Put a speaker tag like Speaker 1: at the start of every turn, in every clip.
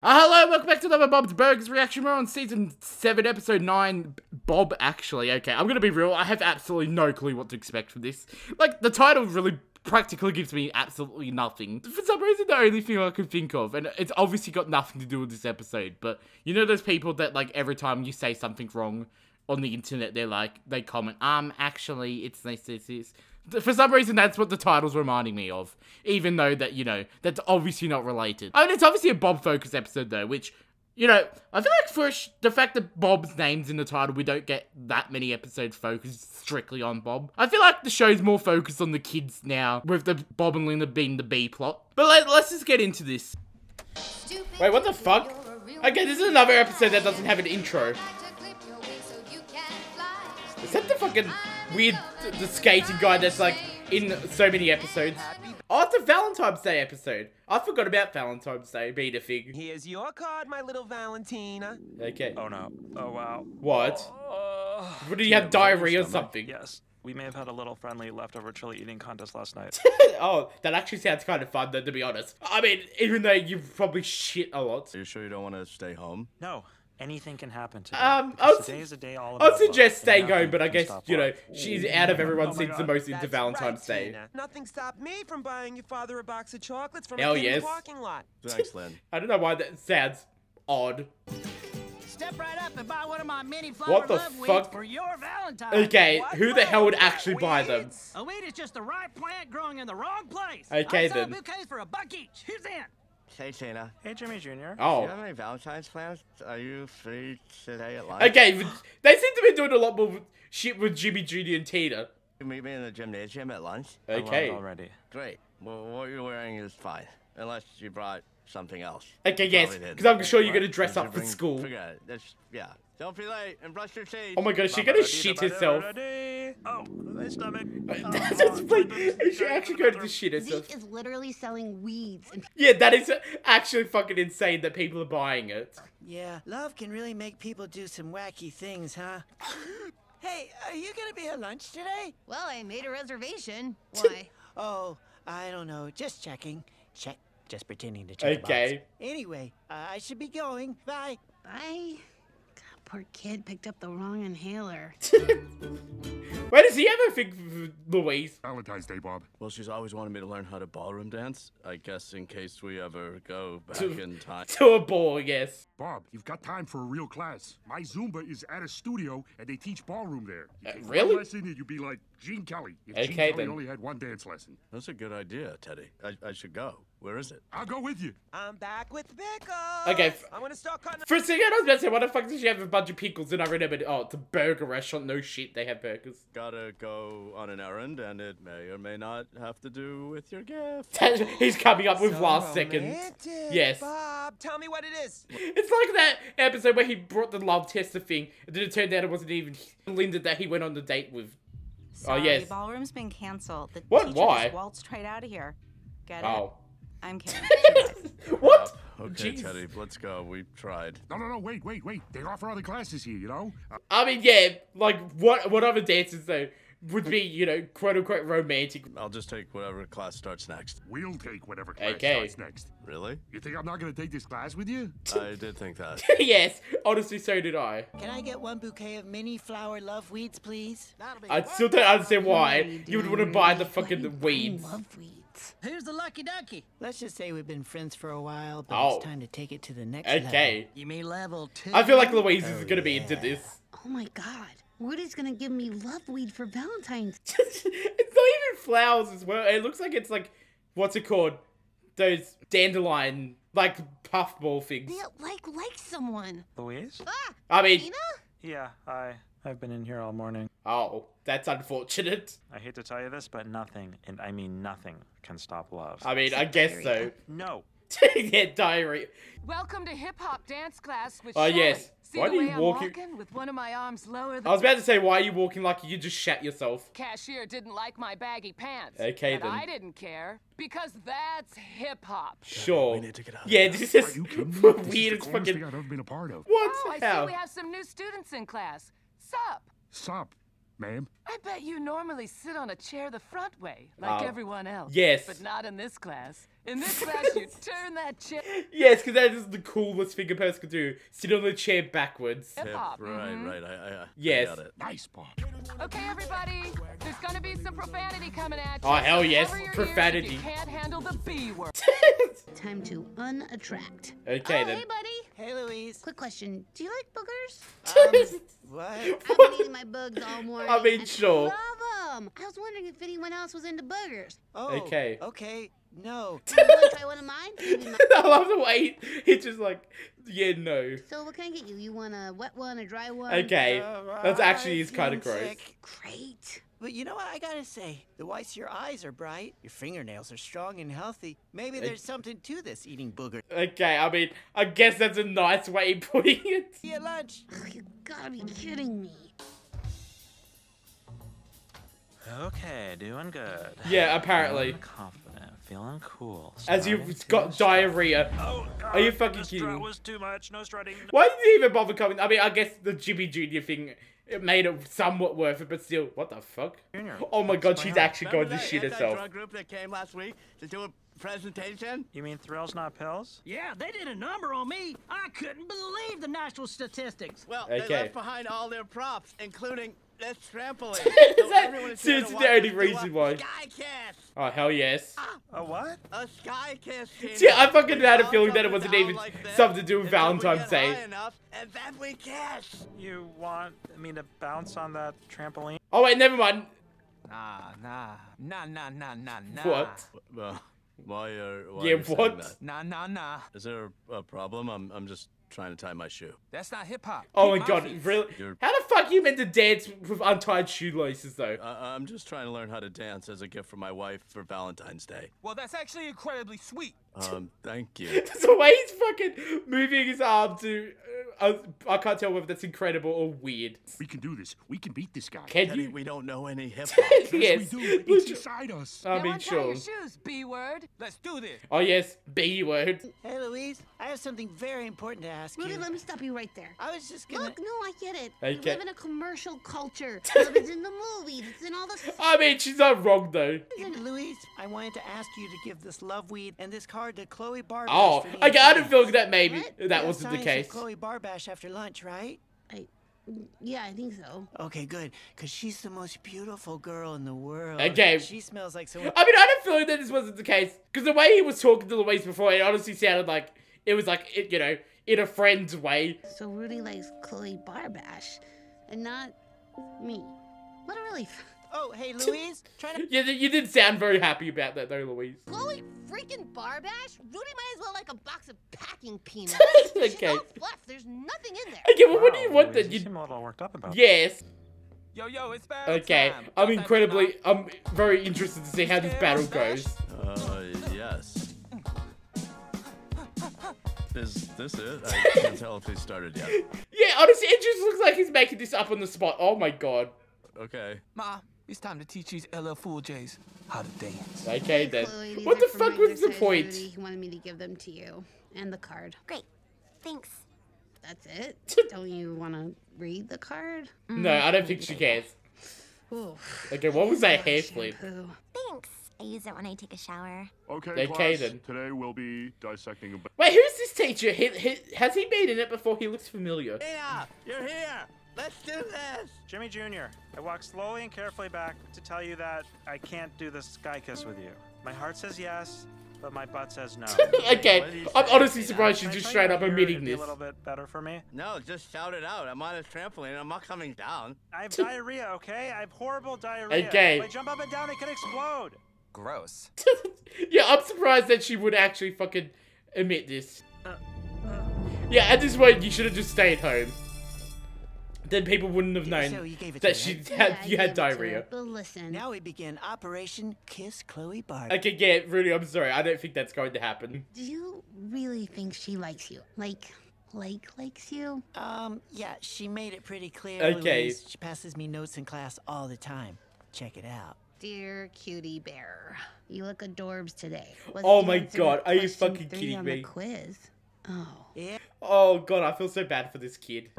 Speaker 1: Uh, hello, welcome back to another Bob's Burgers reaction. We're on season 7, episode 9. Bob, actually. Okay, I'm gonna be real. I have absolutely no clue what to expect from this. Like, the title really practically gives me absolutely nothing. For some reason, the only thing I can think of, and it's obviously got nothing to do with this episode, but you know those people that, like, every time you say something wrong on the internet, they're like, they comment, um, actually, it's this, this, this. For some reason, that's what the title's reminding me of. Even though that, you know, that's obviously not related. I mean, it's obviously a Bob focus episode, though, which, you know, I feel like for sh- the fact that Bob's name's in the title, we don't get that many episodes focused strictly on Bob. I feel like the show's more focused on the kids now, with the Bob and Linda being the B plot. But let, let's just get into this. Wait, what the fuck? Okay, this is another episode that doesn't have an intro. Is that the fucking weird, the skating guy that's like in so many episodes? Oh, it's a Valentine's Day episode. I forgot about Valentine's Day being a thing.
Speaker 2: Here's your card, my little Valentina.
Speaker 1: Okay.
Speaker 3: Oh no. Oh wow.
Speaker 1: What?
Speaker 3: Oh,
Speaker 1: What, did you have diarrhea or something?
Speaker 3: Yes. We may have had a little friendly leftover chili eating contest last night.
Speaker 1: oh, that actually sounds kind of fun, though, to be honest. I mean, even though you probably shit a lot.
Speaker 4: Are you sure you don't want to stay home?
Speaker 3: no. Anything can happen today.
Speaker 1: Um,
Speaker 3: because
Speaker 1: I'll
Speaker 3: today
Speaker 1: s-
Speaker 3: is a day all
Speaker 1: I'd
Speaker 3: about love,
Speaker 1: suggest staying home, but I guess, you know,
Speaker 3: love.
Speaker 1: she's out of everyone
Speaker 3: Oh my
Speaker 1: seems the most into
Speaker 2: That's
Speaker 1: Valentine's
Speaker 2: right,
Speaker 1: Day.
Speaker 2: Tina. Nothing stopped me from buying your father a box of chocolates from
Speaker 1: Hell
Speaker 2: a kid in
Speaker 1: yes.
Speaker 2: parking lot.
Speaker 4: Thanks, Lynn.
Speaker 1: I don't know why that sounds odd.
Speaker 5: Step right up and buy one of my mini flower
Speaker 1: What the
Speaker 5: love
Speaker 1: fuck?
Speaker 5: for your Valentine.
Speaker 1: Okay,
Speaker 2: What?
Speaker 1: who the hell would
Speaker 2: What
Speaker 1: actually buy them?
Speaker 5: A weed is just the right plant growing in the wrong place.
Speaker 1: Okay,
Speaker 5: I sell
Speaker 1: then.
Speaker 5: bouquets for a buck each. Who's in?
Speaker 4: Hey, Tina.
Speaker 3: Hey Jimmy Jr. Oh.
Speaker 4: Do you have any Valentine's plans? Are you free today at lunch?
Speaker 1: Okay, they seem to be doing a lot more shit with Jimmy Jr. and Tina.
Speaker 4: You meet me in the gymnasium at lunch?
Speaker 3: I love it
Speaker 1: Okay.
Speaker 3: already.
Speaker 4: Great. Well, what you're wearing is fine. Unless you brought something else.
Speaker 1: Okay,
Speaker 4: You
Speaker 1: yes, because I'm sure you're gonna dress up for school.
Speaker 4: Forget it. That's, yeah. Don't be late and brush your teeth.
Speaker 1: Oh my god, is she gonna shit herself?
Speaker 3: Oh, my stomach.
Speaker 1: That's just like, is she actually going to shit herself?
Speaker 6: Zeke is literally selling weeds
Speaker 1: Yeah, that is actually fucking insane that people are buying it.
Speaker 7: Yeah, love can really make people do some wacky things, huh? Hey, are you gonna be at lunch today?
Speaker 6: well, I made a reservation. Why?
Speaker 7: Oh, I don't know. Just checking. Check. Just pretending to check.
Speaker 1: Okay.
Speaker 7: Anyway, uh, I should be going. Bye.
Speaker 6: Bye. God, poor kid picked up the wrong inhaler.
Speaker 1: Why does he have a thing for Louise?
Speaker 8: Valentine's Day, Bob.
Speaker 4: Well, she's always wanted me to learn how to ballroom dance. I guess in case we ever go back
Speaker 1: To-
Speaker 4: in time.
Speaker 1: To a ball, yes.
Speaker 8: Bob, you've got time for a real class. My Zumba is at a studio, and they teach ballroom there. You
Speaker 1: Uh, really?
Speaker 8: One lesson, and you'd be like Gene Kelly. If Gene
Speaker 1: Okay,
Speaker 8: Kelly
Speaker 1: then.
Speaker 8: only had one dance lesson.
Speaker 4: That's a good idea, Teddy. I, I should go. Where is it?
Speaker 8: I'll go with you.
Speaker 2: I'm back with pickles.
Speaker 1: Okay, f-
Speaker 2: I'm gonna start cutting.
Speaker 1: For a second, I was about to say, why the fuck does she have a bunch of pickles? And I remembered, oh, it's a burger restaurant. No shit, they have burgers.
Speaker 4: Gotta go on an errand, and it may or may not have to do with your gift.
Speaker 1: He's coming up with
Speaker 2: So
Speaker 1: last second.
Speaker 2: romantic.
Speaker 1: Yes.
Speaker 2: Bob, tell me what it is.
Speaker 1: It's like that episode where he brought the love tester thing, and then it turned out it wasn't even Linda that he went on the date with.
Speaker 9: Sorry,
Speaker 1: Oh, yes.
Speaker 9: ballroom's been canceled. The
Speaker 1: What?
Speaker 9: teacher
Speaker 1: Why?
Speaker 9: just waltzed right out of here. Get it?
Speaker 1: Oh.
Speaker 9: I'm kidding.
Speaker 1: what?
Speaker 4: Okay,
Speaker 1: Jeez.
Speaker 4: Teddy, let's go. We tried.
Speaker 8: No, no, no, wait, wait, wait. They offer other classes here, you know? Uh,
Speaker 1: I mean, yeah, like, what what other dances, though, would be, you know, quote unquote romantic?
Speaker 4: I'll just take whatever class starts next.
Speaker 8: we'll take whatever class
Speaker 1: Okay.
Speaker 8: starts next.
Speaker 4: Really?
Speaker 8: You think I'm not going to take this class with you?
Speaker 4: I did think that.
Speaker 1: yes, honestly, so did I.
Speaker 7: Can I get one bouquet of mini flower love weeds, please?
Speaker 1: I still don't understand why
Speaker 6: you
Speaker 1: you would want to buy the fucking
Speaker 6: you
Speaker 1: weeds.
Speaker 6: love weeds.
Speaker 5: Who's the lucky ducky?
Speaker 7: Let's just say we've been friends for a while, but
Speaker 1: Oh.
Speaker 7: it's time to take it to the next level.
Speaker 1: Okay.
Speaker 5: You mean level two?
Speaker 1: I feel like Louise is gonna be into oh, this.
Speaker 6: Oh my god. Woody's gonna give me love weed for Valentine's.
Speaker 1: it's not even flowers as well. It looks like it's like, what's it called? Those dandelion, like, puffball things.
Speaker 6: Yeah, like like someone.
Speaker 3: Louise?
Speaker 6: Ah,
Speaker 1: I mean,
Speaker 6: Tina?
Speaker 3: Yeah, I I've been in here all morning.
Speaker 1: oh, that's unfortunate.
Speaker 3: I hate to tell you this, but nothing, and I mean nothing, can stop love.
Speaker 1: I mean, I guess so.
Speaker 6: diarrhea.
Speaker 3: no.
Speaker 1: yeah, diarrhea.
Speaker 10: Welcome to hip hop dance class with
Speaker 1: Oh,
Speaker 10: Shelly.
Speaker 1: yes.
Speaker 10: See
Speaker 1: Why
Speaker 10: the
Speaker 1: do you
Speaker 10: way I'm walking with one of my arms lower than I
Speaker 1: was about to say, why are you walking like you just shat yourself?
Speaker 10: cashier didn't like my baggy pants.
Speaker 1: Okay,
Speaker 10: and
Speaker 1: then.
Speaker 10: I didn't care because that's hip hop.
Speaker 1: Sure.
Speaker 4: we need to get out of
Speaker 1: Yeah, this is
Speaker 8: Are you kidding me?
Speaker 1: the
Speaker 8: This is the
Speaker 1: weirdest
Speaker 8: coolest thing
Speaker 1: fucking.
Speaker 8: I've ever been a part of.
Speaker 1: What?
Speaker 10: Oh, I
Speaker 1: How?
Speaker 10: see we have some new students in class. Sup?
Speaker 8: Sup? Ma'am?
Speaker 10: I bet you normally sit on a chair the front way, like
Speaker 1: Oh.
Speaker 10: everyone else.
Speaker 1: Yes.
Speaker 10: But not in this class. In this class, you turn that chair.
Speaker 1: Yes, because that is the coolest thing a person could do. Sit on the chair backwards.
Speaker 10: Hip
Speaker 4: Hip,
Speaker 10: hop.
Speaker 4: right,
Speaker 10: mhm.
Speaker 4: right. I, I, I
Speaker 1: Yes.
Speaker 4: got it.
Speaker 8: Nice, Bob.
Speaker 10: Okay, everybody. There's gonna be some profanity coming at you.
Speaker 1: Oh, hell
Speaker 10: so
Speaker 1: yes,
Speaker 10: cover your ears
Speaker 1: profanity.
Speaker 10: You can't handle the B word.
Speaker 6: Time to unattract.
Speaker 1: Okay
Speaker 6: oh,
Speaker 1: then.
Speaker 6: hey, buddy.
Speaker 7: Hey, Louise.
Speaker 6: Quick question. Do you like boogers?
Speaker 7: Um, what?
Speaker 6: I've been eating my bugs all morning.
Speaker 1: I mean,
Speaker 6: and
Speaker 1: sure.
Speaker 6: love 'em. I was wondering if anyone else was into boogers.
Speaker 7: Oh,
Speaker 1: Okay.
Speaker 7: Okay. No.
Speaker 6: You want to try one of mine? Maybe my-
Speaker 1: I love the way he- he's just like, yeah, no.
Speaker 6: So what can I get you? You want a wet one, a dry one?
Speaker 1: Okay, that's actually is kind of gross.
Speaker 6: Great.
Speaker 7: But you know what I gotta say? The whites of your eyes are bright, your fingernails are strong and healthy. Maybe there's something to this eating booger.
Speaker 1: Okay, I mean, I guess that's a nice way of putting it.
Speaker 7: See you at lunch.
Speaker 6: Ugh, you gotta be kidding me.
Speaker 3: Okay, doing good.
Speaker 1: Yeah, apparently.
Speaker 3: Feeling confident, feeling cool.
Speaker 1: As you've got diarrhea.
Speaker 3: Oh, God,
Speaker 1: Are you fucking
Speaker 3: this
Speaker 1: kidding
Speaker 3: was too much. No strutting.
Speaker 1: Why did you even bother coming? I mean, I guess the Jimmy Jr. thing it made it somewhat worth it, but still, what the fuck?
Speaker 3: Junior,
Speaker 1: Oh my god, she's actually going to
Speaker 4: that
Speaker 1: shit herself.
Speaker 4: anti-drug group that came last week to do a presentation?
Speaker 3: You mean thrills, not pills?
Speaker 5: Yeah, they did a number on me. I couldn't believe the national statistics.
Speaker 4: Well,
Speaker 1: Okay.
Speaker 4: they left behind all their props, including this trampoline.
Speaker 1: Is
Speaker 4: so
Speaker 1: that
Speaker 4: everyone is here to
Speaker 1: seriously
Speaker 4: watch
Speaker 1: the only reason why? Oh, hell yes.
Speaker 3: A what?
Speaker 4: A sky kiss,
Speaker 1: See, I fucking had a feeling that it wasn't even
Speaker 4: like this
Speaker 1: something to do with Valentine's Day.
Speaker 4: enough, and then we kiss.
Speaker 3: You want me to bounce on that trampoline?
Speaker 1: Oh, wait, never mind.
Speaker 2: Nah, nah, nah, nah, nah, nah, nah.
Speaker 1: What?
Speaker 4: Well, why are why
Speaker 1: Yeah,
Speaker 4: are you saying
Speaker 1: what?
Speaker 4: that?
Speaker 2: Nah, nah, nah.
Speaker 4: Is there a problem? I'm I'm just trying to tie my shoe.
Speaker 2: That's not hip hop.
Speaker 1: Oh my god,
Speaker 2: feet.
Speaker 1: really?
Speaker 4: You're-
Speaker 1: How the fuck are you meant to dance with untied shoelaces, though?
Speaker 4: I, I'm just trying to learn how to dance as a gift from my wife for Valentine's Day.
Speaker 2: Well, that's actually incredibly sweet.
Speaker 4: Um, thank you.
Speaker 1: the way he's fucking moving his arm to. Uh, I can't tell whether that's incredible or weird.
Speaker 8: We can do this. We can beat this guy.
Speaker 1: Can
Speaker 4: Teddy,
Speaker 1: you?
Speaker 4: we don't know any hip hop.
Speaker 8: Yes,
Speaker 1: yes.
Speaker 8: we do. It's inside us.
Speaker 1: I
Speaker 10: Now
Speaker 1: mean,
Speaker 10: untie
Speaker 1: sure.
Speaker 10: your shoes, B word.
Speaker 2: Let's do this.
Speaker 1: Oh, yes. B word.
Speaker 7: Hey, Louise. I have something very important to ask
Speaker 6: Rudy,
Speaker 7: you.
Speaker 6: let me stop you right there.
Speaker 7: I was just gonna.
Speaker 6: Look, no, I get it.
Speaker 1: Okay.
Speaker 6: We live in a commercial culture. Love is in the movies. It's in all the.
Speaker 1: I mean, she's not wrong, though.
Speaker 7: Louise, I wanted to ask you to give this love weed and this card to Chloe Barbash.
Speaker 1: Oh, okay, I
Speaker 7: inside.
Speaker 1: didn't feel that maybe
Speaker 6: What?
Speaker 1: that wasn't the
Speaker 7: science
Speaker 1: case.
Speaker 7: with Chloe Barbash after lunch, right?
Speaker 6: I, yeah, I think so.
Speaker 7: Okay, good. Because she's the most beautiful girl in the world.
Speaker 1: Okay.
Speaker 7: She smells like someone.
Speaker 1: I mean, I don't feel that this wasn't the case because the way he was talking to Louise before, it honestly sounded like it was like it, you know, in a friend's way.
Speaker 6: So Rudy likes Chloe Barbash, and not me. What a relief.
Speaker 7: Oh, hey, Louise. Trying to.
Speaker 1: You, you did sound very happy about that though, Louise.
Speaker 6: Chloe freaking Barbash? Rudy might as well like a box of packing peanuts.
Speaker 1: Okay.
Speaker 6: She's all fluff. There's nothing in there.
Speaker 1: Okay, well, what do you want
Speaker 3: Louise,
Speaker 1: then?
Speaker 3: You
Speaker 1: You,
Speaker 3: seem a little worked up about
Speaker 1: yes.
Speaker 2: Yo, yo, it's battle
Speaker 1: Okay,
Speaker 2: time.
Speaker 1: I'm incredibly, I'm very interested to see how this battle goes.
Speaker 4: Uh, yes. Is this it? I can't tell if he started yet.
Speaker 1: Yeah, honestly, it just looks like he's making this up on the spot. Oh my god.
Speaker 4: Okay.
Speaker 2: Ma, it's time to teach these LL Fool J's how to dance.
Speaker 1: Okay then.
Speaker 6: Chloe,
Speaker 1: What the fuck was the point?
Speaker 6: He wanted me to give them to you. And the card.
Speaker 9: Great. Thanks.
Speaker 6: That's it? Don't you want to read the card?
Speaker 1: No, I don't think she cares.
Speaker 6: Ooh.
Speaker 1: Okay, what was that hair flip?
Speaker 9: Thanks. I use it when I take a shower.
Speaker 8: Okay,
Speaker 1: Okay,
Speaker 8: class.
Speaker 1: then.
Speaker 8: Today we'll be dissecting a.
Speaker 1: Wait, who's this teacher? He, he, has he been in it before? He looks familiar.
Speaker 4: Yeah, you're here. Let's do this.
Speaker 3: Jimmy Jr., I walk slowly and carefully back to tell you that I can't do the sky kiss with you. My heart says yes, but my butt says no.
Speaker 1: okay,
Speaker 4: What did he
Speaker 1: I'm honestly surprised
Speaker 3: Can
Speaker 1: she's just straight up
Speaker 3: here
Speaker 1: admitting this.
Speaker 3: A little bit better for me.
Speaker 4: No, just shout it out. I'm on a trampoline. I'm not coming down.
Speaker 3: I have diarrhea, okay? I have horrible diarrhea.
Speaker 1: Okay.
Speaker 3: If I jump up and down, it can explode.
Speaker 2: Gross.
Speaker 1: yeah, I'm surprised that she would actually fucking admit this.
Speaker 3: Uh,
Speaker 1: Yeah, at this point, you should have just stayed home. Then people wouldn't have known
Speaker 7: So you gave it
Speaker 1: that she had
Speaker 6: Yeah,
Speaker 1: you had
Speaker 6: gave it to her,
Speaker 1: diarrhea.
Speaker 6: But listen.
Speaker 7: Now we begin Operation Kiss Chloe Barbash.
Speaker 1: Okay, yeah, really, I'm sorry. I don't think that's going to happen.
Speaker 6: Do you really think she likes you? Like, like likes you?
Speaker 7: Um, yeah, she made it pretty clear.
Speaker 1: Okay.
Speaker 7: Louise. She passes me notes in class all the time. Check it out.
Speaker 6: Dear cutie bear, you look adorbs today. What's
Speaker 1: Oh my God, are you fucking kidding me?
Speaker 6: Quiz. Oh.
Speaker 7: Yeah.
Speaker 1: Oh god, I feel so bad for this kid.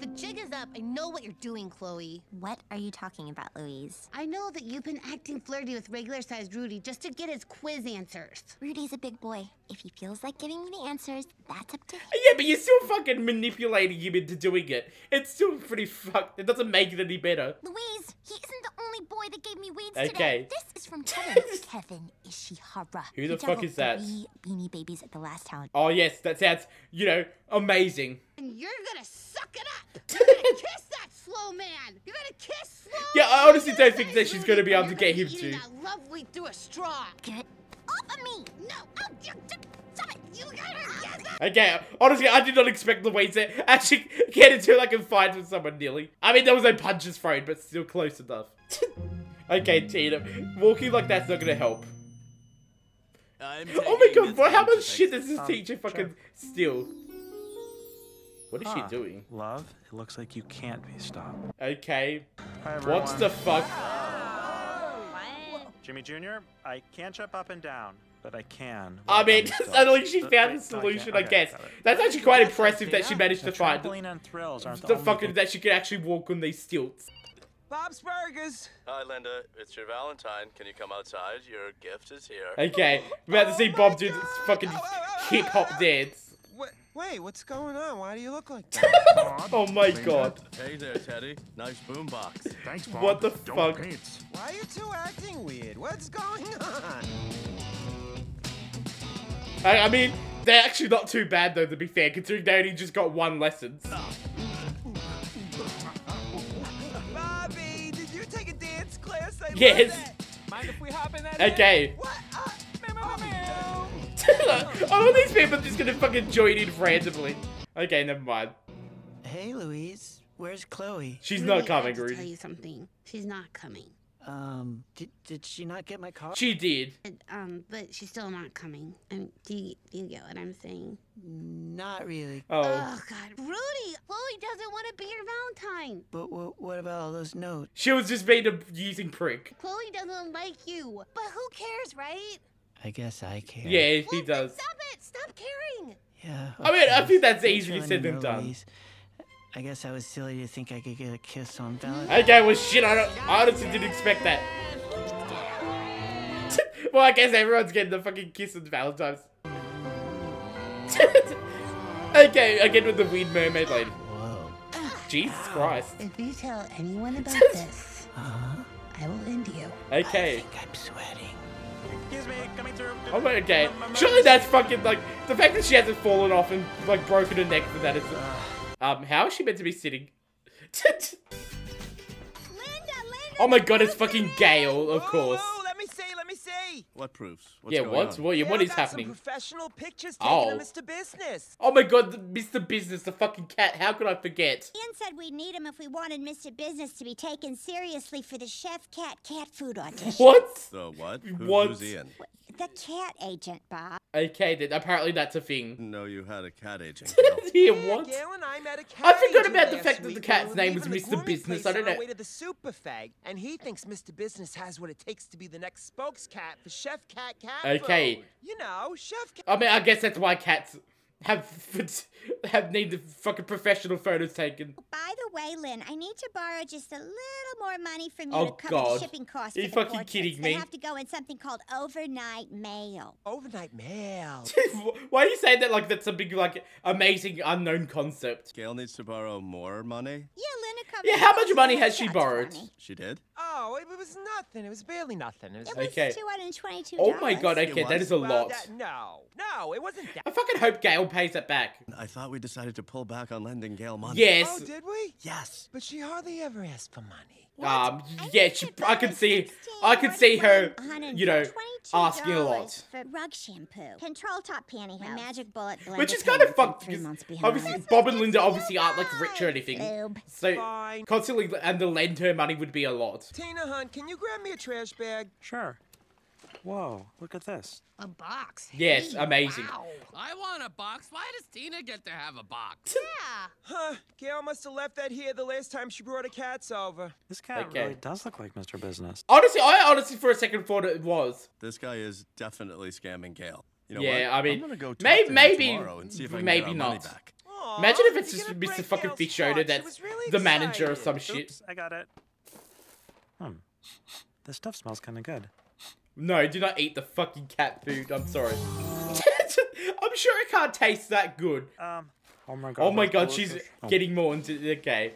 Speaker 6: The jig is up. I know what you're doing, Chloe.
Speaker 9: What are you talking about, Louise?
Speaker 6: I know that you've been acting flirty with regular sized Rudy just to get his quiz answers.
Speaker 9: Rudy's a big boy. If he feels like giving me the answers, that's up to him.
Speaker 1: Yeah, but you're still fucking manipulating him into doing it. It's still pretty fucked. It doesn't make it any better.
Speaker 9: Louise, he isn't the only boy that gave me weeds
Speaker 1: Okay.
Speaker 9: today. This is from Kevin. Kevin Ishihara.
Speaker 1: Who the fuck is that?
Speaker 9: Three beanie babies at the last town.
Speaker 1: Oh yes, that sounds, you know, amazing.
Speaker 6: And you're gonna suck it up. You're gonna kiss that slow man. You're gonna kiss slow.
Speaker 1: Yeah, I honestly don't think that she's gonna be able to get
Speaker 6: be
Speaker 1: him
Speaker 6: eating
Speaker 1: to.
Speaker 6: That lovely through a straw.
Speaker 9: Get off of me!
Speaker 6: No. Oh, you, stop it. You gotta get that.
Speaker 1: Okay, honestly, I did not expect Louise to actually get into like a fight with someone nearly. I mean, there was no punches thrown, but still close enough. okay, Tina, walking like that's not gonna help. Oh my god,
Speaker 4: this
Speaker 1: bro, how much shit does this
Speaker 3: Um,
Speaker 1: teacher fucking steal? What is
Speaker 3: Huh.
Speaker 1: she doing?
Speaker 3: Love, it looks like you can't be stopped.
Speaker 1: Okay,
Speaker 3: Hi,
Speaker 1: what's the fuck?
Speaker 3: Jimmy Jr., I can't jump up and down, but I can.
Speaker 1: I mean,
Speaker 3: on the
Speaker 1: suddenly she found a
Speaker 3: wait, I
Speaker 1: solution. I guess. That's actually quite
Speaker 3: Yes,
Speaker 1: impressive that she managed
Speaker 3: the
Speaker 1: to find
Speaker 3: trampoline and thrills aren't the,
Speaker 1: the fucking
Speaker 3: thing-
Speaker 1: that she could actually walk on these stilts.
Speaker 2: Bob's Burgers.
Speaker 4: Hi, Linda. It's your Valentine. Can you come outside? Your gift is here.
Speaker 1: Okay, we're about to oh see
Speaker 2: Oh
Speaker 1: Bob do this fucking
Speaker 2: Oh, oh, oh, oh
Speaker 1: hip hop dance.
Speaker 2: Wait, wait, what's going on? Why do you look like that?
Speaker 1: Oh my god.
Speaker 4: Hey there, Teddy. Nice boombox.
Speaker 8: Thanks, Bob.
Speaker 1: What the
Speaker 8: Dope
Speaker 1: fuck?
Speaker 8: pants.
Speaker 2: Why are you two acting weird? What's going on?
Speaker 1: I, I mean, they're actually not too bad though, to be fair, considering they only just got one lesson.
Speaker 2: Bobby, did you take a dance class? I
Speaker 1: Yes.
Speaker 2: Mind if we hop in that?
Speaker 1: Okay.
Speaker 2: What?
Speaker 1: All these people are just gonna fucking join in randomly. Okay, never mind.
Speaker 7: Hey, Louise. Where's Chloe?
Speaker 1: She's
Speaker 6: Rudy,
Speaker 1: not coming,
Speaker 6: I have to
Speaker 1: Rudy.
Speaker 6: tell you something. She's not coming.
Speaker 7: Um, did, did she not get my car?
Speaker 1: She did.
Speaker 6: And, Um, but she's still not coming. I mean, do you, do you get what I'm saying?
Speaker 7: Not really.
Speaker 1: Oh.
Speaker 6: Oh God, Rudy! Chloe doesn't want to be your Valentine.
Speaker 7: But what, what about all those notes?
Speaker 1: She was just made a using prick.
Speaker 6: Chloe doesn't like you. But who cares, right?
Speaker 7: I guess I care.
Speaker 1: Yeah, he
Speaker 6: Well,
Speaker 1: does.
Speaker 6: Stop it! Stop caring.
Speaker 7: Yeah.
Speaker 1: I mean, I think that's
Speaker 7: Thanks
Speaker 1: easier said
Speaker 7: letting
Speaker 1: than done.
Speaker 7: I guess I was silly to think I could get a kiss on Valentine's.
Speaker 1: Okay, well shit, I, don't, I honestly didn't expect that. well, I guess everyone's getting the fucking kiss on Valentine's. okay, again with the weird mermaid lady.
Speaker 7: Whoa.
Speaker 1: Jesus Christ.
Speaker 6: If you tell anyone about this,
Speaker 7: Uh-huh.
Speaker 6: I will end you.
Speaker 1: Okay.
Speaker 7: I think I'm sweating.
Speaker 3: Excuse me, coming through.
Speaker 1: Oh my, okay. Surely that's fucking like the fact that she hasn't fallen off and like broken her neck for that is. Um, how is she meant to be sitting? oh my god, it's fucking Gail, of course.
Speaker 2: let me see, let me see.
Speaker 4: What proofs? What's
Speaker 1: Yeah,
Speaker 4: going
Speaker 1: what?
Speaker 4: on?
Speaker 1: What, what
Speaker 2: Gail
Speaker 1: happening?
Speaker 2: Professional pictures taken
Speaker 1: Oh.
Speaker 2: of Mr. Business.
Speaker 1: Oh my god, the- Mr. Business, the fucking cat. How could I forget?
Speaker 9: Ian said we'd need him if we wanted Mr. Business to be taken seriously for the Chef Cat cat food audition.
Speaker 1: What?
Speaker 4: The what? Who,
Speaker 1: What?
Speaker 4: Who's Ian?
Speaker 9: The cat agent, Bob.
Speaker 1: Okay, then apparently that's a thing.
Speaker 4: No, you had a cat agent.
Speaker 1: Here,
Speaker 2: Yeah,
Speaker 1: what?
Speaker 2: Gail and I met a cat
Speaker 1: I forgot about the fact that the cat's
Speaker 2: when we were
Speaker 1: name was Mr. Business. I don't
Speaker 2: on our
Speaker 1: know-
Speaker 2: way to the super fag, and he thinks Mr. Business has what it takes to be the next spokescat for Chef Cat Cat
Speaker 1: Okay.
Speaker 2: Food. You know, Chef Cat.
Speaker 1: I mean, I guess that's why cats have have need the fucking professional photos taken.
Speaker 9: By the way, Lynn, I need to borrow just a little more money from you
Speaker 1: Oh,
Speaker 9: to cover
Speaker 1: God.
Speaker 9: the shipping costs.
Speaker 1: Are you fucking
Speaker 9: portraits.
Speaker 1: kidding
Speaker 9: They
Speaker 1: me?
Speaker 9: have to go in something called overnight mail.
Speaker 2: Overnight mail.
Speaker 1: why are you saying that like that's a big like amazing unknown concept?
Speaker 4: Gail needs to borrow more money.
Speaker 9: Yeah, Linda covered.
Speaker 1: Yeah, how much money has she borrowed?
Speaker 9: money.
Speaker 4: She did?
Speaker 2: Oh, it, it was nothing. It was barely nothing. It was.
Speaker 9: It was
Speaker 1: Okay.
Speaker 9: two hundred and twenty-two.
Speaker 1: Oh my god, okay, that is a
Speaker 2: well,
Speaker 1: lot.
Speaker 2: that- no, no, it wasn't that.
Speaker 1: I fucking hope Gail pays it back.
Speaker 4: I thought we decided to pull back on lending Gail money.
Speaker 1: Yes.
Speaker 2: Oh, did we?
Speaker 4: Yes.
Speaker 2: But she hardly ever asked for money.
Speaker 1: Um,
Speaker 9: I
Speaker 1: yeah, she, I could see, I could see her,
Speaker 9: $122
Speaker 1: you know, asking a lot.
Speaker 9: For rug shampoo, control top pantyhose, my magic bullet blender.
Speaker 1: Which is
Speaker 9: pen
Speaker 1: kind of
Speaker 9: from
Speaker 1: fucked
Speaker 9: Three
Speaker 1: because
Speaker 9: months behind.
Speaker 1: obviously Bob and Linda obviously aren't like rich or anything.
Speaker 9: Lube.
Speaker 1: So
Speaker 2: Fine.
Speaker 1: constantly and to lend her money would be a lot.
Speaker 2: Tina Hunt, can you grab me a trash bag?
Speaker 3: Sure. Whoa, look at this.
Speaker 6: A box.
Speaker 1: Yes,
Speaker 6: Hey,
Speaker 1: amazing.
Speaker 6: Wow.
Speaker 11: I want a box. Why does Tina get to have a box?
Speaker 6: Yeah.
Speaker 2: Huh, Gail must have left that here the last time she brought her cats over.
Speaker 3: This cat
Speaker 1: Okay.
Speaker 3: really does look like Mr. Business.
Speaker 1: Honestly, I honestly for a second thought it was.
Speaker 4: This guy is definitely scamming Gail. You know
Speaker 1: Yeah,
Speaker 4: what?
Speaker 1: I mean,
Speaker 4: I'm gonna go talk
Speaker 1: may-
Speaker 4: to
Speaker 1: maybe-
Speaker 4: tomorrow and see if I can
Speaker 1: maybe
Speaker 4: get our money
Speaker 1: not.
Speaker 4: back.
Speaker 2: Oh,
Speaker 1: Imagine if it's just Mr.
Speaker 2: break
Speaker 1: fucking
Speaker 2: Gail's
Speaker 1: Fish Oda that's
Speaker 2: really
Speaker 1: the manager or
Speaker 2: excited.
Speaker 1: some shit.
Speaker 3: Oops, I got it. Hmm. This stuff smells kind of good.
Speaker 1: No, do not eat the fucking cat food. I'm sorry. I'm sure it can't taste that good.
Speaker 3: Um. Oh my god.
Speaker 1: Oh my god, she's
Speaker 3: Oh.
Speaker 1: getting more into the okay.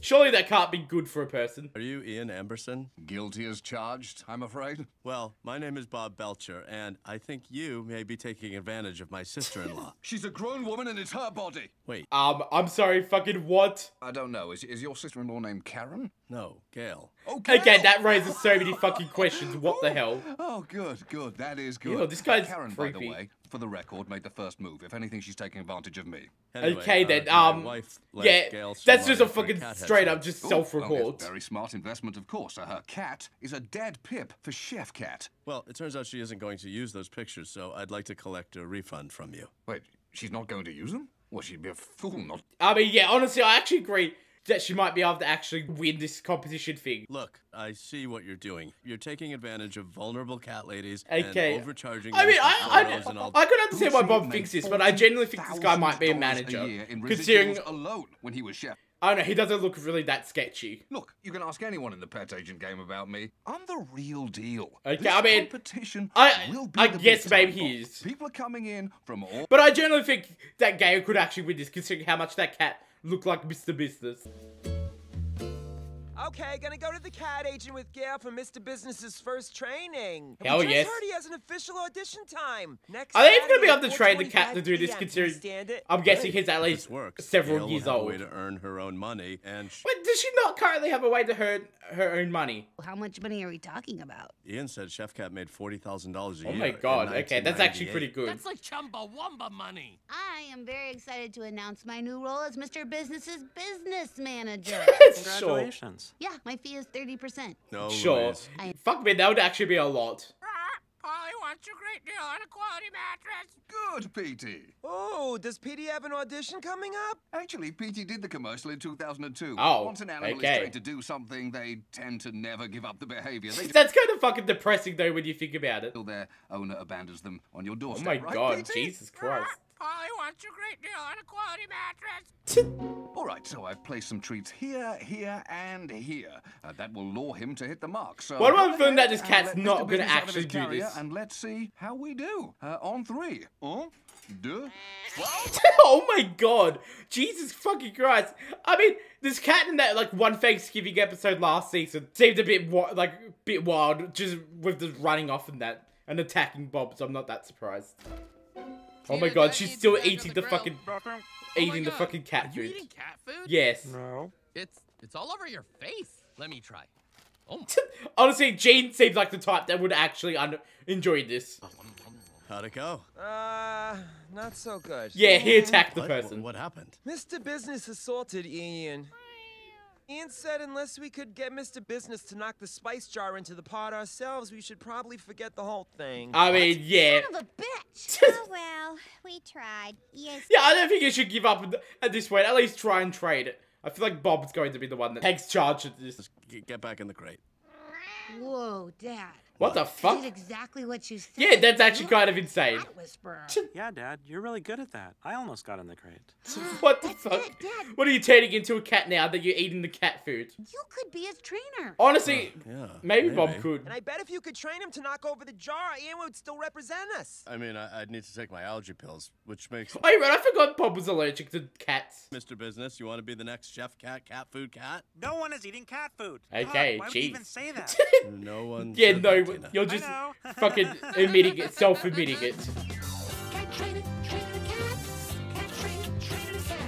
Speaker 1: Surely that can't be good for a person.
Speaker 4: Are you Ian Amberson?
Speaker 12: Guilty as charged, I'm afraid.
Speaker 4: Well, my name is Bob Belcher, and I think you may be taking advantage of my sister-in-law.
Speaker 12: She's a grown woman and it's her body.
Speaker 4: Wait,
Speaker 1: Um, I'm sorry, fucking what?
Speaker 12: I don't know. Is, is your sister-in-law named Karen?
Speaker 4: No, Gail.
Speaker 12: Okay.
Speaker 1: Again, that raises so many fucking questions. What the hell?
Speaker 12: Oh, good, good. That is good.
Speaker 1: Ew, this guy's
Speaker 12: Karen, by the way, for the record, made the first move. If anything, she's taking advantage of me.
Speaker 4: Anyway,
Speaker 1: Okay
Speaker 4: uh,
Speaker 1: then, um,
Speaker 4: wife let
Speaker 1: yeah,
Speaker 4: Gail
Speaker 1: that's just a fucking straight up just
Speaker 12: Ooh,
Speaker 1: self-report.
Speaker 12: well, very smart investment, of course. Uh, her cat is a dead pip for Chef Cat.
Speaker 4: Well, it turns out she isn't going to use those pictures, so I'd like to collect a refund from you.
Speaker 12: Wait, she's not going to use them? Well, she'd be a fool not.
Speaker 1: I mean, yeah, honestly, I actually agree that she might be able to actually win this competition thing.
Speaker 4: Look, I see what you're doing. You're taking advantage of vulnerable cat ladies
Speaker 1: Okay.
Speaker 4: and overcharging
Speaker 1: I mean,
Speaker 4: for
Speaker 1: I, I. I could understand why Bob thinks this, but I genuinely think this guy might be a manager.
Speaker 12: year in
Speaker 1: Considering,
Speaker 12: alone when he was chef.
Speaker 1: I don't know, he doesn't look really that sketchy.
Speaker 12: Look, you can ask anyone in the pet agent game about me. I'm the real deal.
Speaker 1: Okay,
Speaker 12: This
Speaker 1: I mean,
Speaker 12: competition
Speaker 1: I-
Speaker 12: will be
Speaker 1: I
Speaker 12: the
Speaker 1: guess maybe
Speaker 12: time,
Speaker 1: he is.
Speaker 12: People are coming in from all.
Speaker 1: But I generally think that Gail could actually win this, considering how much that cat looked like Mr. Business.
Speaker 2: Okay, gonna go to the cat agent with Gail for Mr. Business's first training.
Speaker 1: Hell
Speaker 2: we just
Speaker 1: yes.
Speaker 2: heard he has an official audition time. Next
Speaker 1: Are they even gonna be
Speaker 2: Saturday
Speaker 1: able to
Speaker 2: at
Speaker 1: train the cat to do this,
Speaker 2: PM.
Speaker 1: considering
Speaker 2: Can you stand it?
Speaker 1: I'm guessing he's at
Speaker 4: If
Speaker 1: least
Speaker 4: this works,
Speaker 1: several
Speaker 4: Gail
Speaker 1: years
Speaker 4: will have
Speaker 1: old.
Speaker 4: a way to earn her own money, and sh-
Speaker 1: Wait, does she not currently have a way to earn her own money?
Speaker 6: How much money are we talking about?
Speaker 4: Ian said Chef Cat made forty thousand dollars a
Speaker 1: Oh
Speaker 4: year.
Speaker 1: my
Speaker 4: in
Speaker 1: god, okay, that's actually
Speaker 4: 1998.
Speaker 1: pretty good.
Speaker 11: That's like Chumbawamba money.
Speaker 6: I am very excited to announce my new role as Mr. Business's business manager.
Speaker 1: sure.
Speaker 3: Congratulations.
Speaker 6: Yeah, my fee is 30%.
Speaker 4: No,
Speaker 1: Sure.
Speaker 4: Louise.
Speaker 6: I-
Speaker 1: Fuck me, that would actually be a lot.
Speaker 11: Polly wants a great deal on a quality mattress.
Speaker 12: Good, Petey.
Speaker 2: Oh, does Petey have an audition coming up?
Speaker 12: Actually, Petey did the commercial in 2002.
Speaker 1: Oh,
Speaker 12: Once an animal
Speaker 1: okay.
Speaker 12: is trained to do something, they tend to never give up the behavior. They
Speaker 1: That's kind of fucking depressing though when you think about it.
Speaker 12: till their owner abandons them on your doorstep.
Speaker 1: Oh my
Speaker 12: right,
Speaker 1: god,
Speaker 12: Petey?
Speaker 1: Jesus Christ.
Speaker 11: Polly wants a great deal on a quality mattress.
Speaker 12: All right, so I've placed some treats here, here, and here. Uh, that will lure him to hit the mark. So
Speaker 1: What about
Speaker 12: go
Speaker 1: the feeling that this cat's not gonna
Speaker 12: Business out of
Speaker 1: actually do
Speaker 12: carrier,
Speaker 1: this?
Speaker 12: And let's see how we do. Uh, on three. Un, deux,
Speaker 1: oh my god, Jesus fucking Christ! I mean, this cat in that like one Thanksgiving episode last season seemed a bit like a bit wild, just with the running off and that and attacking Bob. So I'm not that surprised. Oh my god, she's still
Speaker 11: to back on
Speaker 1: eating
Speaker 11: the
Speaker 1: the
Speaker 11: grill.
Speaker 1: fucking
Speaker 11: Oh
Speaker 1: eating the fucking cat
Speaker 11: Are you
Speaker 1: food.
Speaker 11: eating cat food?
Speaker 1: Yes.
Speaker 3: No.
Speaker 11: It's it's all over your face. Let me try. Oh.
Speaker 1: Honestly, Gene seems like the type that would actually enjoy this.
Speaker 4: How'd it go?
Speaker 2: Uh, not so good.
Speaker 1: Yeah, he attacked the
Speaker 4: What?
Speaker 1: person.
Speaker 4: What happened?
Speaker 2: Mr. Business assaulted Ian. Ian said unless we could get Mr. Business to knock the spice jar into the pot ourselves, we should probably forget the whole thing.
Speaker 1: I mean, yeah.
Speaker 6: Son of a bitch!
Speaker 9: oh well, we tried. Yes.
Speaker 1: Yeah, I don't think you should give up at this point. At least try and trade it. I feel like Bob's going to be the one that takes charge of this.
Speaker 4: G- Get back in the crate.
Speaker 6: Whoa, Dad.
Speaker 1: What the fuck?
Speaker 6: did exactly what you said.
Speaker 1: Yeah, that's actually
Speaker 6: You're
Speaker 1: kind of insane.
Speaker 6: cat whisperer.
Speaker 3: Yeah, Dad, you're really good at that. I almost got in the crate.
Speaker 1: What the fuck?
Speaker 6: it, Dad.
Speaker 1: What are you turning into a cat now that you're eating the cat food?
Speaker 6: You could be his trainer.
Speaker 1: Honestly, oh,
Speaker 4: Yeah.
Speaker 1: maybe, Bob could.
Speaker 2: And I bet if you could train him to knock over the jar, Ian would still represent us.
Speaker 4: I mean, I, I'd need to take my allergy pills, which makes
Speaker 1: Oh, right, I forgot Bob was allergic to cats.
Speaker 4: Mr. Business. You want to be the next chef cat, cat food cat?
Speaker 3: No one is eating cat food.
Speaker 1: Okay,
Speaker 3: God, why would you even
Speaker 1: jeez.
Speaker 3: say that?
Speaker 4: No one.
Speaker 1: Yeah,
Speaker 4: said
Speaker 1: no,
Speaker 4: that,
Speaker 1: you're just fucking admitting it, self-admitting it.
Speaker 9: Cat training, training the cat. Cat training, training the cat.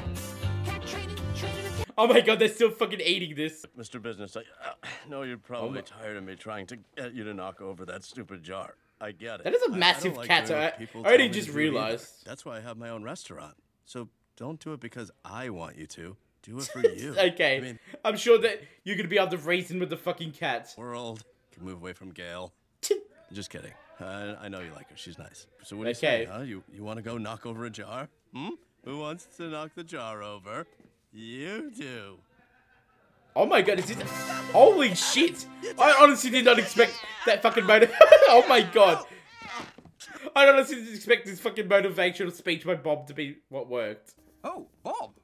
Speaker 9: Cat training, training the cat.
Speaker 1: Oh my god, they're still fucking eating this.
Speaker 4: Mr. Business, I uh, know you're probably
Speaker 1: my-
Speaker 4: tired of me trying to get you to knock over that stupid jar. I get it.
Speaker 1: That is a massive
Speaker 4: don't like
Speaker 1: cat,
Speaker 4: doing
Speaker 1: I-
Speaker 4: what people
Speaker 1: I only
Speaker 4: tell
Speaker 1: just
Speaker 4: do either.
Speaker 1: realized.
Speaker 4: That's why I have my own restaurant. So don't do it because I want you to. Do it for you.
Speaker 1: okay,
Speaker 4: I mean,
Speaker 1: I'm sure that you're gonna be able to reason with the fucking cat.
Speaker 4: world can move away from Gail. Just kidding. I, I know you like her. She's nice. So what do you say? Huh? You you want to go knock over a jar? Hmm? Who wants to knock the jar over? You do.
Speaker 1: Oh my god, is this... Holy shit! I honestly did not expect that fucking motive... oh my god! I honestly didn't expect this fucking motivational speech by Bob to be what worked.
Speaker 12: Oh, Bob, Linda,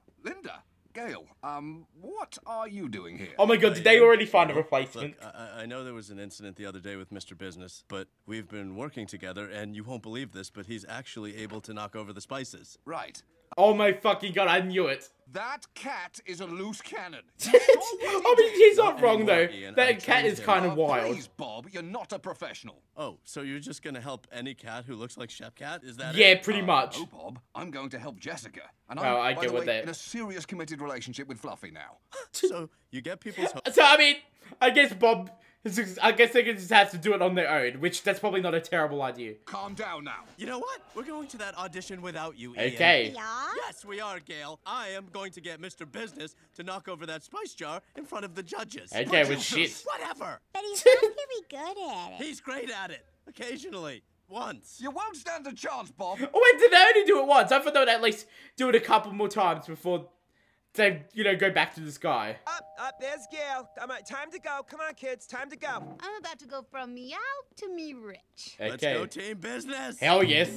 Speaker 12: Gail, um, what are you doing here?
Speaker 1: Oh my god, did they already find a replacement?
Speaker 4: Look, I, I- I know there was an incident the other day with Mr. Business, but we've been working together, and you won't believe this, but he's actually able to knock over the spices.
Speaker 12: Right.
Speaker 1: Oh my fucking god, I knew it.
Speaker 12: That cat is a loose cannon.
Speaker 1: I mean, he's not wrong though.
Speaker 4: anymore, Ian. I
Speaker 1: That cat is
Speaker 4: him.
Speaker 1: kind
Speaker 12: Oh,
Speaker 1: of wild.
Speaker 12: Please, Bob, you're not a professional.
Speaker 4: Oh, so you're just gonna help any cat who looks like Chef Cat? Is that
Speaker 1: Yeah,
Speaker 4: it?
Speaker 1: pretty
Speaker 12: Uh,
Speaker 1: much.
Speaker 12: Oh, Bob, I'm going to help Jessica. And
Speaker 1: Oh,
Speaker 12: I'm,
Speaker 1: I get what
Speaker 12: way,
Speaker 1: that-
Speaker 12: in a serious committed relationship with Fluffy now.
Speaker 4: So you get people's ho-
Speaker 1: So I mean, I guess Bob. Is just- I guess they can just have to do it on their own, which that's probably not a terrible idea.
Speaker 12: Calm down now.
Speaker 4: You know what? We're going to that audition without you, Ian.
Speaker 1: Okay.
Speaker 6: Yeah?
Speaker 4: Yes, we are, Gail. I am going to get Mr. Business to knock over that spice jar in front of the judges.
Speaker 1: Okay, well, shit.
Speaker 4: Whatever.
Speaker 6: But he's not very good at it.
Speaker 4: He's great at it. Occasionally. Once.
Speaker 12: You won't stand a chance, Bob.
Speaker 1: Oh wait, did they only do it once? I thought they would at least do it a couple more times before they, you know, go back to the sky.
Speaker 2: Up, up, there's Gail. Come on, uh, time to go. Come on, kids, time to go.
Speaker 6: I'm about to go from meow to me rich.
Speaker 1: Okay.
Speaker 4: Let's go team business.
Speaker 1: Hell yes.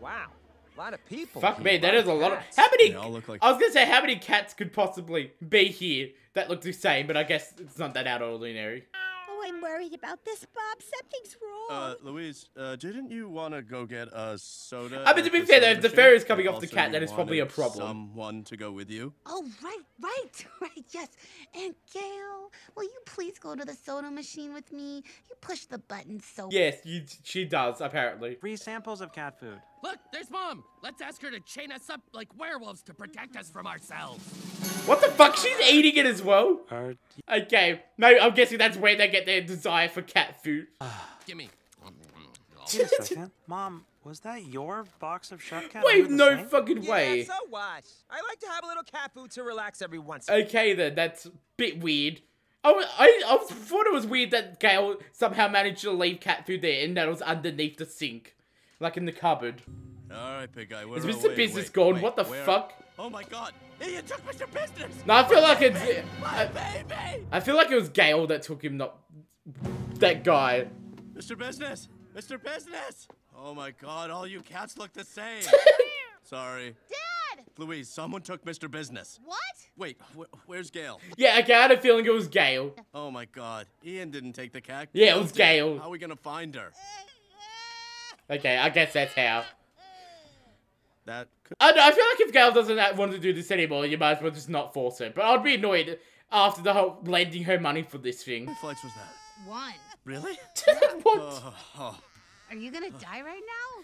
Speaker 2: Wow, a lot of people.
Speaker 1: Fuck me, that
Speaker 2: Lot
Speaker 1: is a lot of. How many?
Speaker 4: They all look like-
Speaker 1: I was gonna say how many cats could possibly be here that look the same, but I guess it's not that out of ordinary.
Speaker 6: I'm worried about this, Bob. Something's wrong.
Speaker 4: Uh, Louise, uh, didn't you want to go get a soda?
Speaker 1: I mean, to be fair, though, if the
Speaker 4: machine?
Speaker 1: fare is coming off the cat, then it's probably a problem.
Speaker 4: Someone to go with you.
Speaker 6: Oh, right, right, right, yes. And Gail, will you please go to the soda machine with me? You push the button so
Speaker 1: Yes, you, she does apparently.
Speaker 3: Free samples of cat food.
Speaker 11: Look, there's Mom. Let's ask her to chain us up like werewolves to protect us from ourselves.
Speaker 1: What the fuck? She's eating it as well. Okay, no, I'm guessing that's where they get their desire for cat food.
Speaker 11: Gimme.
Speaker 3: Wait a second. Mom, was that your box of Chef Cat?
Speaker 1: Wait, no
Speaker 3: sink?
Speaker 1: fucking
Speaker 2: Yeah,
Speaker 1: way.
Speaker 2: so what? I like to have a little cat food to relax every once. in a
Speaker 1: Okay then, that's a bit weird. I, I, I thought it was weird that Gail somehow managed to leave cat food there and that it was underneath the sink. Like in the cupboard.
Speaker 4: All right, big guy. Where,
Speaker 1: Is Mr.
Speaker 4: wait,
Speaker 1: Business
Speaker 4: wait,
Speaker 1: gone?
Speaker 4: wait,
Speaker 1: What the
Speaker 4: where-
Speaker 1: fuck?
Speaker 4: Oh my God! Ian took Mr. Business.
Speaker 1: No, I feel like
Speaker 4: My
Speaker 1: it's-
Speaker 4: baby,
Speaker 1: I-
Speaker 4: my baby.
Speaker 1: I feel like it was Gail that took him, not that guy.
Speaker 4: Mr. Business, Mr. Business. Oh my God! All you cats look the same. Sorry,
Speaker 6: Dad!
Speaker 4: Louise. Someone took Mr. Business.
Speaker 6: What?
Speaker 4: Wait, wh- where's Gail?
Speaker 1: Yeah, okay, I had a feeling it was Gail.
Speaker 4: Oh my God! Ian didn't take the cat.
Speaker 1: Yeah, it was
Speaker 4: did.
Speaker 1: Gail.
Speaker 4: How are we gonna find her?
Speaker 1: Uh, Okay, I guess that's how.
Speaker 4: That could.
Speaker 1: I, I feel like if Gail doesn't want to do this anymore, you might as well just not force her. But I'd be annoyed after the whole lending her money for this thing.
Speaker 4: What flex was that?
Speaker 6: One.
Speaker 4: Really?
Speaker 1: what?
Speaker 4: Oh, oh.
Speaker 6: Are you gonna die right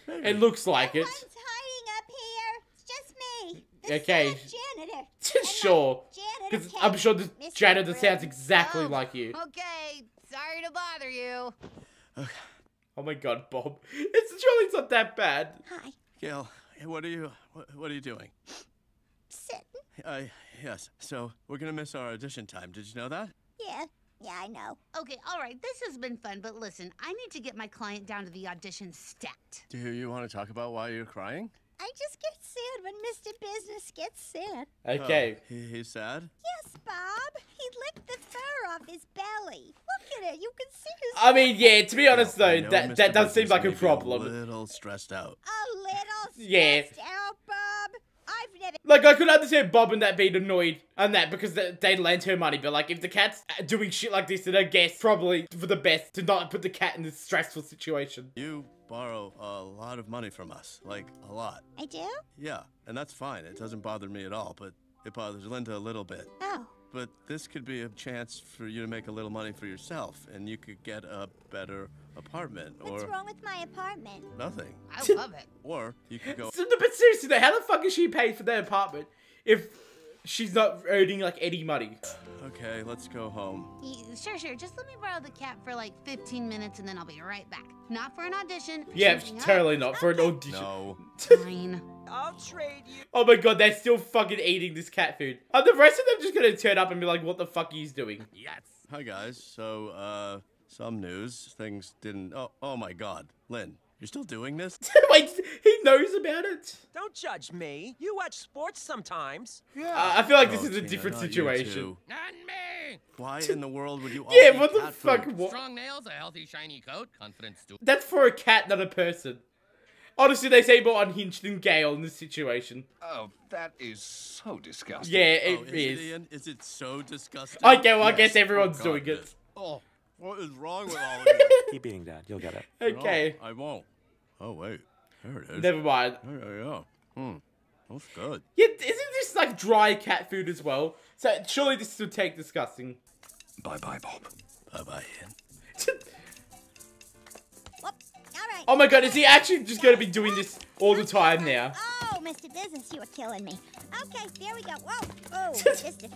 Speaker 6: now?
Speaker 1: It looks like it.
Speaker 6: hiding up here. It's just me.
Speaker 1: Okay.
Speaker 6: janitor.
Speaker 1: sure.
Speaker 6: janitor
Speaker 1: Because I'm sure the
Speaker 6: Mr.
Speaker 1: janitor
Speaker 6: Grill.
Speaker 1: sounds exactly
Speaker 6: Oh,
Speaker 1: like you.
Speaker 6: Okay, sorry to bother you.
Speaker 1: Oh my god, Bob. It's surely it's not that bad.
Speaker 6: Hi.
Speaker 4: Gail, what are you? What, what are you doing?
Speaker 6: Sit.
Speaker 4: Uh, yes. So we're gonna miss our audition time. Did you know that?
Speaker 6: Yeah. Yeah, I know. Okay, all right. This has been fun, but listen, I need to get my client down to the audition stat.
Speaker 4: Do you want to talk about why you're crying?
Speaker 6: I just get sad when Mr. Business gets sad.
Speaker 1: Okay.
Speaker 4: Oh, he, he's sad.
Speaker 6: Yes, Bob. He licked the fur off his belly. Look at it. You can see his.
Speaker 1: I mean, yeah, to be honest though,
Speaker 4: know
Speaker 1: that,
Speaker 4: Mr.
Speaker 1: that does seem like a
Speaker 4: may be
Speaker 1: problem.
Speaker 4: A little stressed out.
Speaker 6: A little
Speaker 1: Yeah.
Speaker 6: stressed out, Bob. I've never.
Speaker 1: Like, I could understand Bob and that being annoyed and that because they, they lent her money, but like, if the cat's doing shit like this, then I guess probably for the best to not put the cat in this stressful situation.
Speaker 4: You borrow a lot of money from us, like a lot.
Speaker 6: I do?
Speaker 4: Yeah, and that's fine. It doesn't bother me at all, but it bothers Linda a little bit.
Speaker 6: Oh.
Speaker 4: But this could be a chance for you to make a little money for yourself, and you could get a better apartment or
Speaker 6: wrong with my apartment?
Speaker 4: nothing.
Speaker 6: I love it.
Speaker 4: Or you could go.
Speaker 1: So, but seriously though, how the fuck is she paid for their apartment if she's not earning like any money?
Speaker 4: Okay, let's go home.
Speaker 6: Sure, sure. Just let me borrow the cat for like 15 minutes and then I'll be right back. Not for an audition. for
Speaker 1: Yeah, totally not for an audition.
Speaker 4: No.
Speaker 6: Fine.
Speaker 2: I'll trade you.
Speaker 1: Oh my god, they're still fucking eating this cat food. Are the rest of them just gonna turn up and be like, what the fuck are you doing?
Speaker 11: Yes.
Speaker 4: Hi guys. So, uh, some news. Things didn't. Oh, oh my God, Lynn, you're still doing this?
Speaker 1: Wait, he knows about it?
Speaker 2: Don't judge me. You watch sports sometimes.
Speaker 1: Uh, I feel like this
Speaker 4: Oh,
Speaker 1: is a different
Speaker 4: not
Speaker 1: situation.
Speaker 4: too.
Speaker 11: Not me.
Speaker 4: Why in the world would you? all
Speaker 1: Yeah,
Speaker 4: eat
Speaker 1: what the fuck? What?
Speaker 11: Strong nails, a healthy shiny coat, confidence to.
Speaker 1: That's for a cat, not a person. Honestly, they say more unhinged than Gail in this situation.
Speaker 12: Oh, that is so disgusting.
Speaker 1: Yeah, it
Speaker 4: oh, is
Speaker 1: is.
Speaker 4: it, Ian? Is it so disgusting?
Speaker 1: I get. Well, I guess everyone's
Speaker 4: Oh,
Speaker 1: doing it.
Speaker 4: Oh, what is wrong with all of you?
Speaker 3: Keep eating, Dad. You'll get it.
Speaker 1: Okay.
Speaker 4: No, I won't. Oh wait, there it is.
Speaker 1: Never mind.
Speaker 4: Yeah, yeah, yeah. Hmm. That's good.
Speaker 1: Yeah, isn't this like dry cat food as well? So surely this would take disgusting.
Speaker 12: Bye bye, Bob.
Speaker 4: Bye bye, Ian.
Speaker 1: Oh my god, is he actually just gonna be doing this all the time oh, now?
Speaker 13: Oh, Mr. Business, you were killing me. Okay, there we go. Whoa. Oh, just.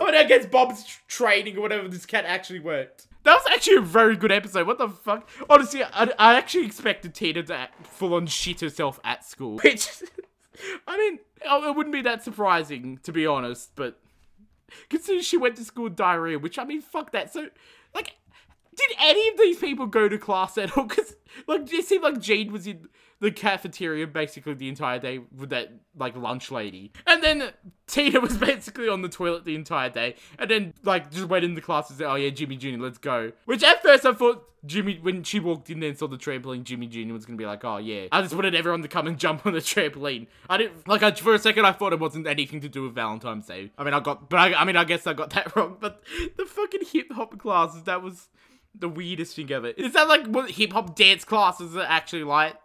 Speaker 1: Oh, I guess Bob's training or whatever this cat actually worked. That was actually a very good episode. What the fuck? Honestly, I, I actually expected Tina to full on shit herself at school. Which, I mean, oh, it wouldn't be that surprising, to be honest, but considering she went to school with diarrhea, which, I mean, fuck that. So, like, did any of these people go to class at all? Because, like, it seemed like Jade was in the cafeteria basically the entire day with that, like, lunch lady. And then Tina was basically on the toilet the entire day. And then, like, just went in the class and said, oh, yeah, Jimmy Jr., let's go. Which at first I thought Jimmy, when she walked in there and saw the trampoline, Jimmy Jr. was to be like, oh, yeah. I just wanted everyone to come and jump on the trampoline. I didn't, like, I, for a second I thought it wasn't anything to do with Valentine's Day. I mean, I got, but I, I mean, I guess I got that wrong. But the fucking hip hop classes, that was the weirdest thing ever. Is that like what hip hop dance classes are actually like?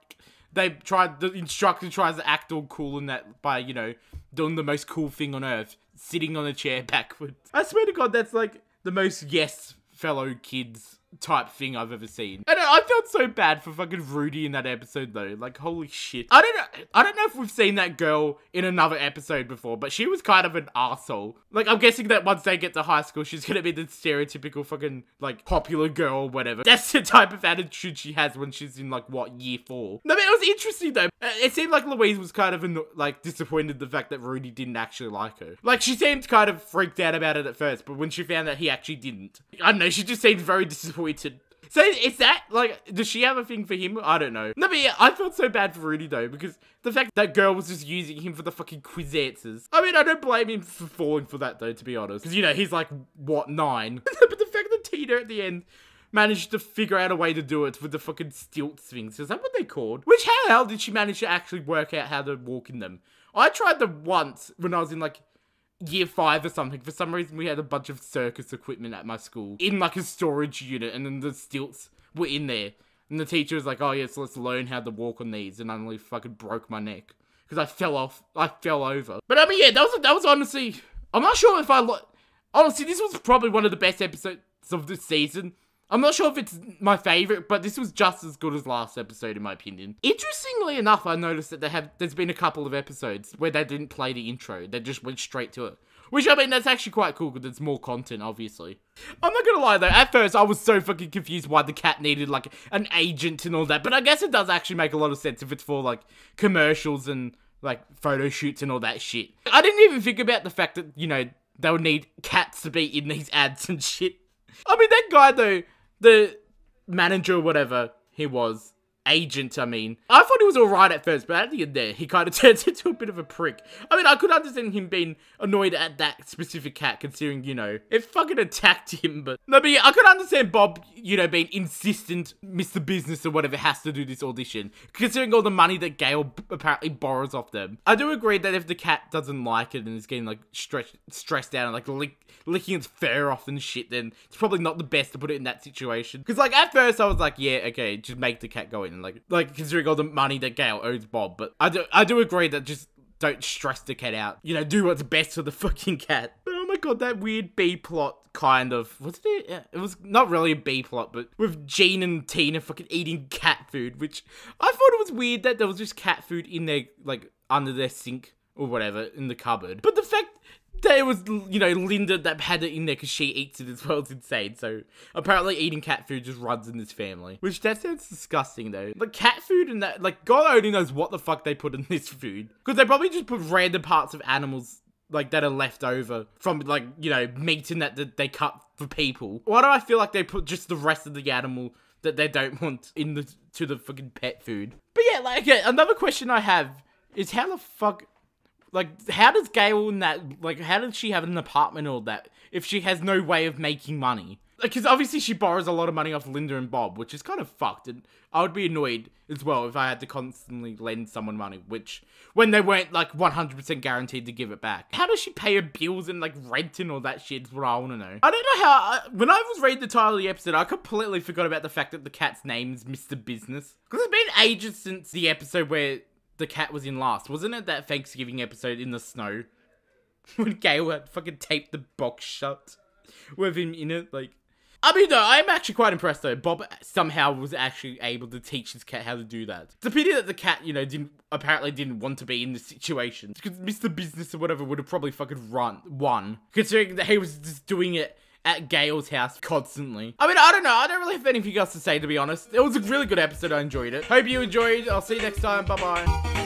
Speaker 1: They tried the instructor tries to act all cool in that by you know doing the most cool thing on earth, sitting on a chair backwards. I swear to God, that's like the most yes fellow kids type thing I've ever seen. And I felt so bad for fucking Rudy in that episode though. Like holy shit. I don't know. I don't know if we've seen that girl in another episode before, but she was kind of an asshole. Like I'm guessing that once they get to high school, she's gonna be the stereotypical fucking like popular girl, or whatever. That's the type of attitude she has when she's in like what year four. No, but it was interesting though. Uh, It seemed like Louise was kind of anno- like disappointed the fact that Rudy didn't actually like her. Like she seemed kind of freaked out about it at first, but when she found that he actually didn't, I don't know. She just seemed very disappointed. So is that like does she have a thing for him? I don't know. No, but yeah, I felt so bad for Rudy though because the fact that girl was just using him for the fucking quiz answers. I mean, I don't blame him for falling for that though, to be honest. Because you know he's like what nine, but the fact that Tina at the end managed to figure out a way to do it with the fucking stilt things. Is that what they called? Which how the hell did she manage to actually work out how to walk in them? I tried them once when I was in like year five or something. For some reason, we had a bunch of circus equipment at my school in like a storage unit, and then the stilts were in there. And the teacher was like, "Oh yes, let's learn how to walk on these," and I nearly fucking broke my neck because I fell off. I fell over. But I mean, yeah, that was that was honestly. I'm not sure if I honestly. This was probably one of the best episodes of the season. I'm not sure if it's my favorite, but this was just as good as last episode in my opinion. Interestingly enough, I noticed that they have there's been a couple of episodes where they didn't play the intro; they just went straight to it. Which I mean, that's actually quite cool because it's more content, obviously. I'm not gonna lie though, at first I was so fucking confused why the cat needed like an agent and all that, but I guess it does actually make a lot of sense if it's for like commercials and like photo shoots and all that shit. I didn't even think about the fact that, you know, they would need cats to be in these ads and shit. I mean, that guy though, the manager whatever he was, agent, I mean, I thought he was alright at first, but at the end there, he kind of turns into a bit of a prick. I mean, I could understand him being annoyed at that specific cat, considering, you know, it fucking attacked him, but... No, but yeah, I could understand Bob, you know, being insistent, Mr. Business or whatever, has to do this audition, considering all the money that Gail apparently borrows off them. I do agree that if the cat doesn't like it and is getting, like, stressed, stressed out and, like, lick, licking its fur off and shit, then it's probably not the best to put it in that situation. Because, like, at first I was like, yeah, okay, just make the cat go in. And, like, like considering all the money that Gail owes Bob. But I do, I do agree that just don't stress the cat out. You know, do what's best for the fucking cat. But oh my god, that weird B plot kind of was it? It was not really a B plot, but with Gene and Tina fucking eating cat food, which I thought it was weird that there was just cat food in their like under their sink or whatever in the cupboard. But the fact it was, you know, Linda that had it in there because she eats it as well is insane. So apparently eating cat food just runs in this family. Which that sounds disgusting though. Like cat food and that, like God only knows what the fuck they put in this food. Because they probably just put random parts of animals like that are left over from like, you know, meat and that, that they cut for people. Why do I feel like they put just the rest of the animal that they don't want in the to the fucking pet food? But yeah, like okay, another question I have is how the fuck like, how does Gail in that, like, how does she have an apartment all that if she has no way of making money? Like, because obviously she borrows a lot of money off Linda and Bob, which is kind of fucked. And I would be annoyed as well if I had to constantly lend someone money, which when they weren't like 100% guaranteed to give it back. How does she pay her bills and like rent and all that shit is what I want to know. I don't know how, I, when I was reading the title of the episode, I completely forgot about the fact that the cat's name is Mr. Business. Because it's been ages since the episode where the cat was in last. Wasn't it that Thanksgiving episode in the snow? when Gail had fucking taped the box shut with him in it, like. I mean, though, I'm actually quite impressed, though. Bob somehow was actually able to teach his cat how to do that. It's a pity that the cat, you know, didn't apparently didn't want to be in the situation. Because Mr. Business or whatever would have probably fucking run won. Considering that he was just doing it at Gail's house constantly. I mean, I don't know. I don't really have anything else to say, to be honest. It was a really good episode. I enjoyed it. Hope you enjoyed. I'll see you next time. Bye-bye.